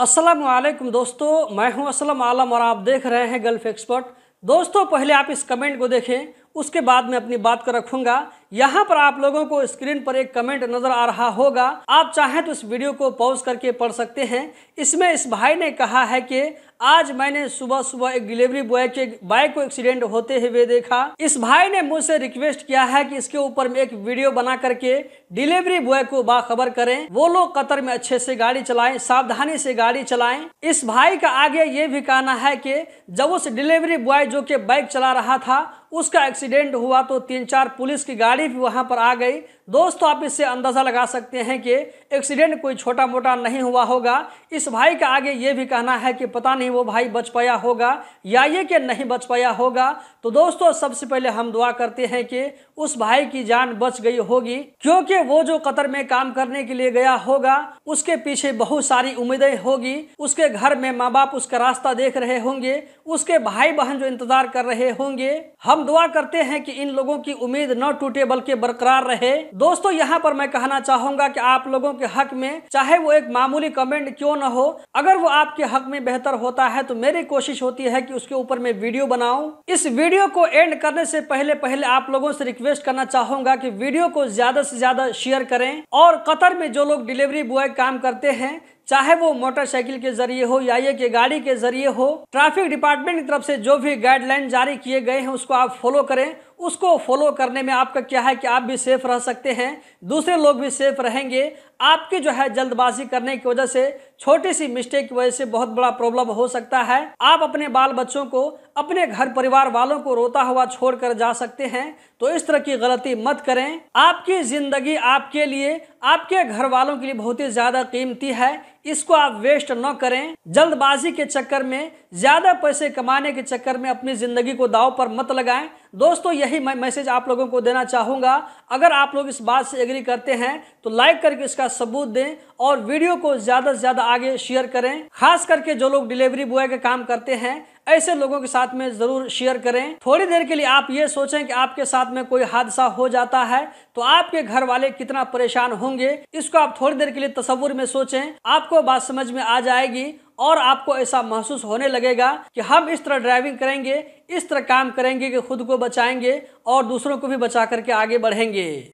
अस्सलाम वालेकुम दोस्तों, मैं हूँ असलम आलम और आप देख रहे हैं गल्फ एक्सपर्ट। दोस्तों, पहले आप इस कमेंट को देखें उसके बाद में अपनी बात को रखूँगा। यहाँ पर आप लोगों को स्क्रीन पर एक कमेंट नज़र आ रहा होगा। आप चाहें तो इस वीडियो को पॉज करके पढ़ सकते हैं। इसमें इस भाई ने कहा है कि आज मैंने सुबह सुबह एक डिलीवरी बॉय के बाइक को एक्सीडेंट होते हुए देखा। इस भाई ने मुझसे रिक्वेस्ट किया है कि इसके ऊपर में एक वीडियो बना करके डिलीवरी बॉय को बाखबर करें। वो लोग कतर में अच्छे से गाड़ी चलाएँ, सावधानी से गाड़ी चलाएँ। इस भाई का आगे ये भी कहना है कि जब उस डिलीवरी बॉय जो कि बाइक चला रहा था उसका एक्सीडेंट हुआ तो तीन चार पुलिस की गाड़ी भी वहाँ पर आ गई। दोस्तों, आप इससे अंदाज़ा लगा सकते हैं कि एक्सीडेंट कोई छोटा मोटा नहीं हुआ होगा। इस भाई का आगे ये भी कहना है कि पता नहीं वो भाई बच पाया होगा या ये कि नहीं बच पाया होगा। तो दोस्तों, सबसे पहले हम दुआ करते हैं कि उस भाई की जान बच गई होगी, क्योंकि वो जो कतर में काम करने के लिए गया होगा, उसके पीछे बहुत सारी उम्मीदें होगी। उसके घर में माँ बाप उसका रास्ता देख रहे होंगे। उसके भाई बहन जो इंतज़ार कर रहे होंगे। हम दुआ करते हैं कि इन लोगों की उम्मीद न टूटे, बल्कि बरकरार रहे। दोस्तों, यहाँ पर मैं कहना चाहूँगा कि आप लोगों के हक में, चाहे वो एक मामूली कमेंट क्यों न हो, अगर वो आपके हक में बेहतर होता है तो मेरी कोशिश होती है कि उसके ऊपर मैं वीडियो बनाऊँ। इस वीडियो को एंड करने से पहले पहले आप लोगों से रिक्वेस्ट करना चाहूँगा कि वीडियो को ज़्यादा से ज़्यादा शेयर करें। और कतर में जो लोग डिलीवरी बॉय काम करते हैं चाहे वो मोटरसाइकिल के ज़रिए हो या ये कि गाड़ी के ज़रिए हो, ट्रैफ़िक डिपार्टमेंट की तरफ़ से जो भी गाइडलाइन जारी किए गए हैं, उसको आप फॉलो करें। उसको फॉलो करने में आपका क्या है कि आप भी सेफ़ रह सकते हैं। दूसरे लोग भी सेफ़ रहेंगे। आपकी जो है जल्दबाजी करने की वजह से छोटी सी मिस्टेक की वजह से बहुत बड़ा प्रॉब्लम हो सकता है। आप अपने बाल बच्चों को, अपने घर परिवार वालों को रोता हुआ छोड़कर जा सकते हैं। तो इस तरह की गलती मत करें। आपकी ज़िंदगी आपके लिए, आपके घर वालों के लिए बहुत ही ज़्यादा कीमती है। इसको आप वेस्ट न करें। जल्दबाजी के चक्कर में, ज़्यादा पैसे कमाने के चक्कर में अपनी ज़िंदगी को दाव पर मत लगाएँ। दोस्तों, यही मैं मैसेज आप लोगों को देना चाहूँगा। अगर आप लोग इस बात से एग्री करते हैं तो लाइक करके इसका सबूत दें और वीडियो को ज़्यादा से ज़्यादा आगे शेयर करें। खास करके जो लोग डिलीवरी बॉय का काम करते हैं ऐसे लोगों के साथ में ज़रूर शेयर करें। थोड़ी देर के लिए आप ये सोचें कि आपके साथ में कोई हादसा हो जाता है तो आपके घर वाले कितना परेशान होंगे। इसको आप थोड़ी देर के लिए तस्वुर में सोचें। आपको बात समझ में आ जाएगी और आपको ऐसा महसूस होने लगेगा कि हम इस तरह ड्राइविंग करेंगे, इस तरह काम करेंगे कि खुद को बचाएँगे और दूसरों को भी बचा करके आगे बढ़ेंगे।